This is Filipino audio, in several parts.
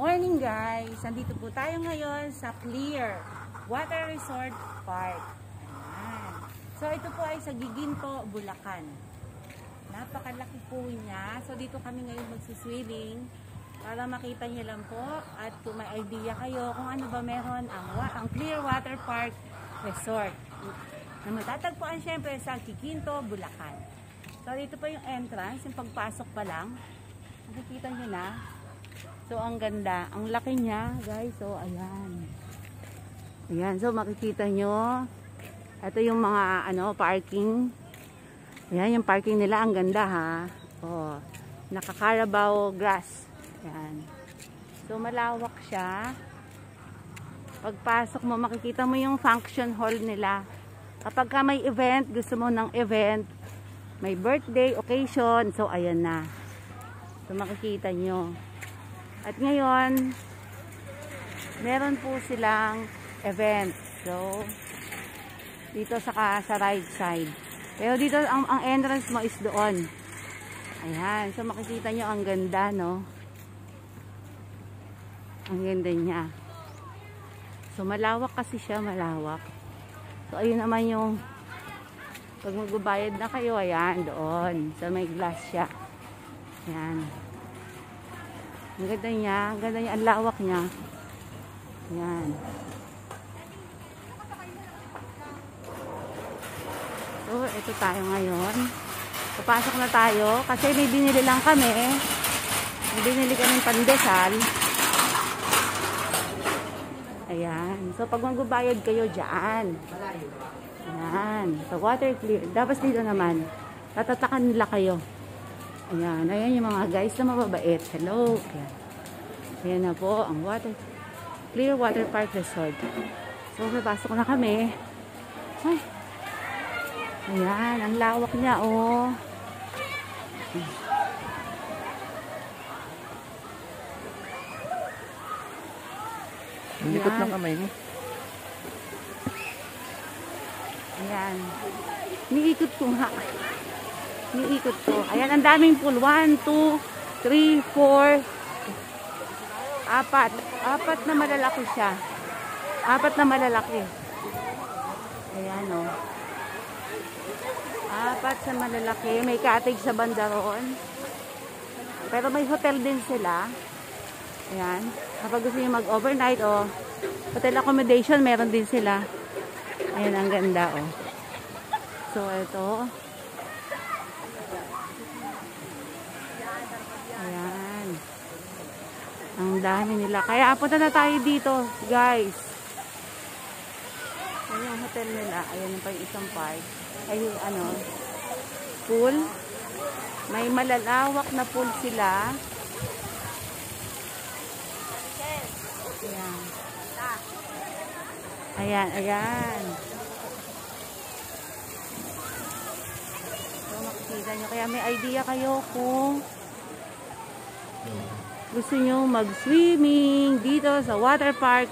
Morning guys! Nandito po tayo ngayon sa Clear Water Resort Park. Ayan. So ito po ay sa Giginto, Bulacan. Napakalaki po niya. So dito kami ngayon magsiswimming para makita niyo lang po at kung may idea kayo kung ano ba meron ang, ang Clear Water Park Resort na matatagpuan syempre sa Giginto, Bulacan. So dito po yung entrance, yung pagpasok pa lang. Nakikita niyo na. So, ang ganda. Ang laki niya, guys. So, ayan. Ayan. So, makikita nyo. Ito yung mga, ano, parking. Ayan, yung parking nila. Ang ganda, ha. Oh, nakakarabaw grass. Ayan. So, malawak siya. Pagpasok mo, makikita mo yung function hall nila. Kapag ka may event, gusto mo ng event, may birthday, occasion, so, ayan na. So, makikita nyo. At ngayon, meron po silang event. So, dito sa, sa right side. Pero dito, ang, ang entrance mo is doon. Ayan. So, makikita nyo ang ganda, no? Ang ganda niya. So, malawak kasi siya, malawak. So, ayun naman yung pag magbabayad na kayo, ayan, doon. So, may glass siya. Ayan. Ang ganda niya. Ang ganda niya. Ang lawak niya. Yan. So, ito tayo ngayon. Papasok na tayo. Kasi may binili lang kami. May binili kami pandesal. Ayan. So, pag magbabayad kayo dyan. Ayan. So, water clear. Dapat dito naman. Tatatakan nila kayo. Ayan, ayan yung mga guys na mababait. Hello. Ayan. Ayan na po ang water, Clear Water Park Resort. So, napasok na kami. Ay. Ayan, ang lawak niya, oh. Likot Ayan. ng kamay mo. Ayan. Niikot ko nga. Niikot ko. Ayan, ang daming pool. 1, 2, 3, 4, apat. Apat na malalaki siya. Apat na malalaki. Ayan, o. Oh. Apat sa malalaki. May cottage sa banda roon. Pero may hotel din sila. Ayan. Kapag gusto niyo mag-overnight o hotel accommodation, meron din sila. Ayan, ang ganda, oh. So, ito. Ayan. Ang dami nila. Kaya, punta na tayo dito, guys. Ayan yung hotel nila. Ayan pa yung isang park. Ay, ano, pool. May malalawak na pool sila. Ayan. Ayan, ayan. Makikita nyo. Kaya may idea kayo kung gusto nyo mag-swimming dito sa water park,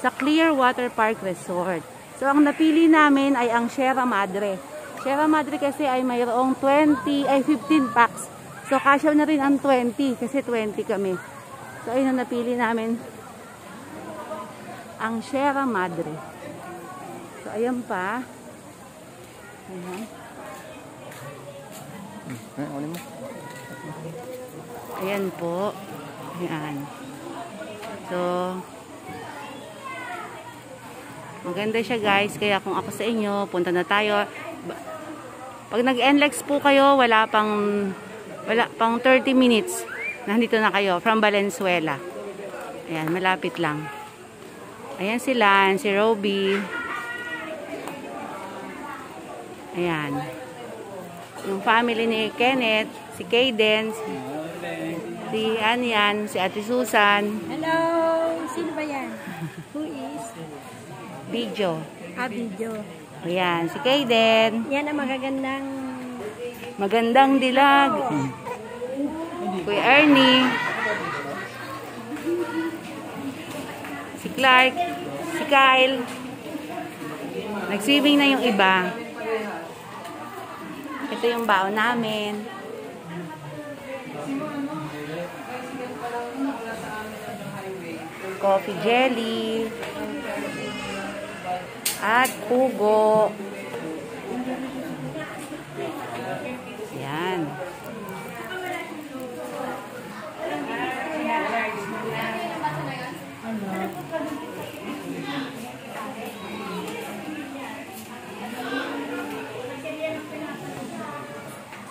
sa Clear Water Park Resort. So, ang napili namin ay ang Sierra Madre. Sierra Madre kasi ay mayroong 20, ay 15 packs. So, kasya na rin ang 20 kasi 20 kami. So, ayun ang napili namin ang Sierra Madre. So, ayan pa. Ayan. Ayan po. Ayan. So, maganda siya guys. Kaya kung ako sa inyo, punta na tayo. Pag nag-NLEX po kayo, wala pang, wala pang 30 minutes. Nandito na kayo from Valenzuela. Ayan, malapit lang. Ayan sila, si Roby. Ayan. Yung family ni Kenneth, si Caden, si, si Anyan, si Ate Susan, Hello! Sino ba yan? Who is? Bijo. Ah, video. Ayan, si Caden. Yan ang magagandang... Magandang dilag. Kuya Ernie. Si Clark. Si Kyle. Nag-swimming na yung iba. Ito yung baon namin. Coffee jelly. At pugo. Yan. Yan.